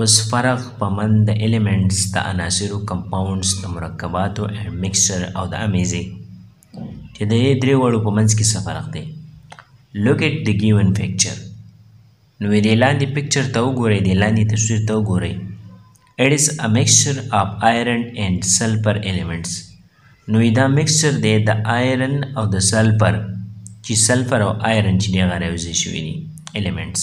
اوس فرق په من د ایلیمنټس د عناصرو کمپاونډس د مرکباتو اینډ مکسچر او د امیزې چې د دې درې وړو په منځ کې څه فرق دی لوک ایټ د ګیون پکچر نو دې لاندې پکچر ته وګورئ دې لاندې تصویر ته وګورئ اټ از ا مکسچر اف آیرن اینډ سلفر ایلیمنټس نو دا مکسچر دی د آیرن او د سلفر چې سلفر او آیرن چې دی هغه راوځي شوي دي ایلیمنټس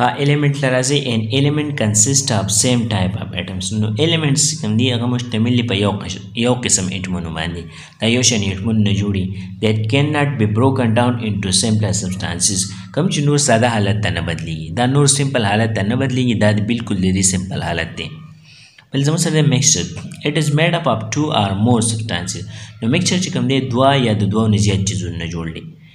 ها ایلیمنټ لره زی ان ایلیمنټ کنسیست اف سیم ټایپ اف اټمز نو ایلیمنټس کوم دی هغه مشتمل په یو قسم یو قسم اټمونو باندې دا یو شان اټمون نه جوړي دیټ کین ناټ بی بروکن ډاون انټو سمپل سبستانسز کوم چې نور ساده حالت ته نه بدلیږي دا نور سمپل حالت ته نه بدلیږي دا بالکل د دې سمپل حالت دی بل زموږ سره میکسچر اټ از میډ اپ اف ټو آر مور سبستانسز نو میکسچر چې کوم دی دوا یا د دوه نه زیات چیزونه جوړ دی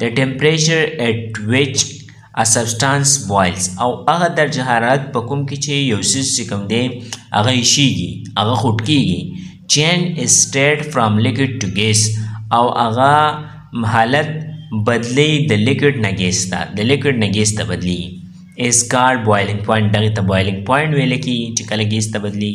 د ټمپریچر ایټ ویچ ا سبسټانس بوایلز او هغه درجه حرارت په کوم کې چې یو سیز چې کوم دی هغه ایشیږي هغه خوټ کیږي چین اسټیټ فرام لیکوډ ټو ګیس او هغه حالت بدلی د لیکوډ نه ګیس ته د لیکوډ نه ګیس ته بدلی اس کار بوایلینګ پوینټ دغه ته بوایلینګ پوینټ ویل کی چې کله ګیس ته بدلی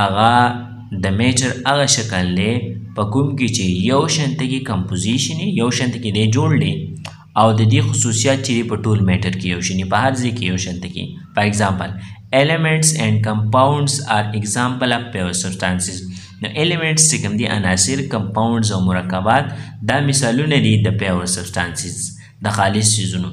هغه د میټر هغه شکل دی په کوم کې چې یو شان تکي کمپوزیشن یو شان تکي دی جوړ دی او د دې خصوصیات چې په ټول میټر کې یو شي نه په هر ځای کې یو شان کې فار ایگزامپل elements and compounds are example of pure substances نو elements چې کوم دي عناصر compounds او مرکبات دا مثالونه دي د pure substances د خالص چیزونو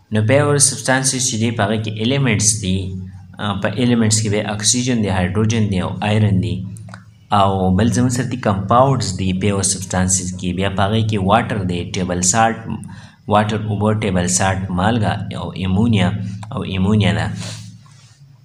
نو بیا ور سبستانسز چې دی په هغه کې الیمنټس دي په الیمنټس کې به اکسیجن دی هایدروجن دی او آیرن دی او بل زموږ سره دي کمپاوډز دي پیو سبستانسز کې بیا په هغه کې واټر دی ټیبل سالټ واټر اوبه ټیبل سالټ مالګه او ایمونیا او ایمونیا ده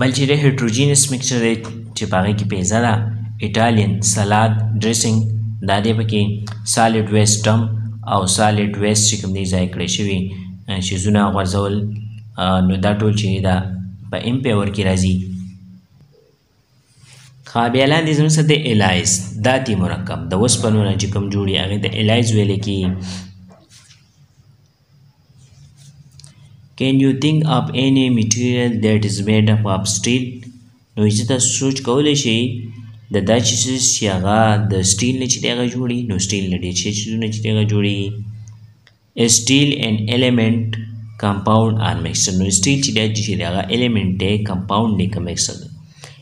بل چې د هیټروجینس مکسچر دی چې په هغې کې پیزه ده ایټالین سلاد ډریسنګ دا دی په کې سالډ ویسټ ډم او سالډ ویسټ چې کوم دی ځای کړی شوي چې زونه غورځول نو دا ټول چې دا په ایم پیور کې راځي ښه بیا لاندې زموږ سره د الایز دا دی مرکب د وسپنو نه چې کوم جوړي هغې د الایز ویل کېږي کین یو تینک اپ اینی میټیریل دیټ از میډ اپ اپ سټیل نو چې تاسو سوچ کولی شئ د دا چې څه چې هغه د سټیل نه چې دی هغه جوړي نو سټیل نه ډېر شي څیزونه چې دی هغه جوړي سټیل ان ایلیمنټ کمپاوند ان مکسچر نو سټیل چې دی چې دی هغه ایلیمنټ دی کمپاوند دی که مکسچر دی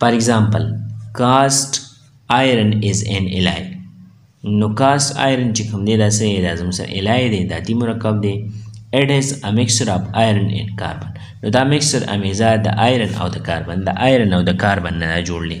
فار ایگزامپل کاسټ آیرن از ان الای نو کاسټ آیرن چې کوم دی دا څه دی دا زموږ سره الای دی ذاتي مرکب دی اټ از ا میکسچر اف آیرن اینډ کاربن نو دا میکسچر امیزه د آیرن او د کاربن د آیرن او د کاربن نه جوړ دی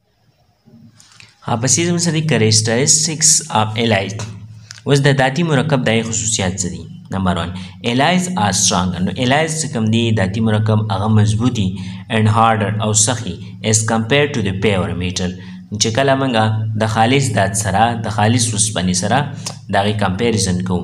په سیزم سره دي کریسټریسټکس اف الایز اوس د ذاتي مرکب دغه خصوصیات څه دي نمبر 1 الایز ار سترونګ نو الایز څه کوم دي ذاتي مرکب هغه مضبوطي اینډ هارډر او سخي اس کمپیر ټو د پیور میټل چې کله موږ د خالص ذات سره د خالص وسپنې سره دغه کمپیریزن کوو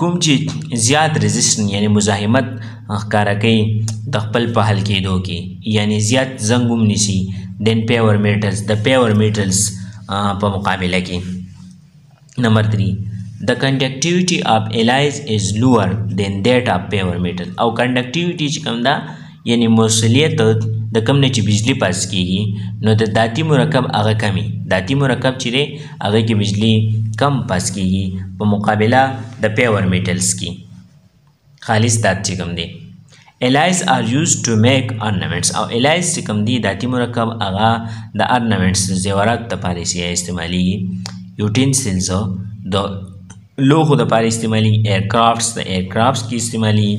کوم چې زیات رزیسټن یعنی مزاحمت ښکاره کوي د خپل په حل کېدو کې یعنی زیات زنګ هم نیسي دین پیور میټلز د پیور میټلز په مقابله کې نمبر 3 the conductivity of alloys is lower than that of pure metal او conductivity چې کوم ده یعنی موصلیت د کم نه چې بجلی پاس کیږي نو د داتی مرکب هغه کمی داتی مرکب چې دی هغه کې بجلی کم پاس کیږي په مقابله د پیور میټلز کې خالص دات چې کم دی الایز ار یوز ټو میک ارنامنټس او الایز چې کم دی داتی مرکب هغه د ارنامنټس زیورات د پاره سي استعمالیږي یوټینسلز د لوخو د پاره استعمالیږي ایرکرافټس د ایرکرافټس کې استعمالیږي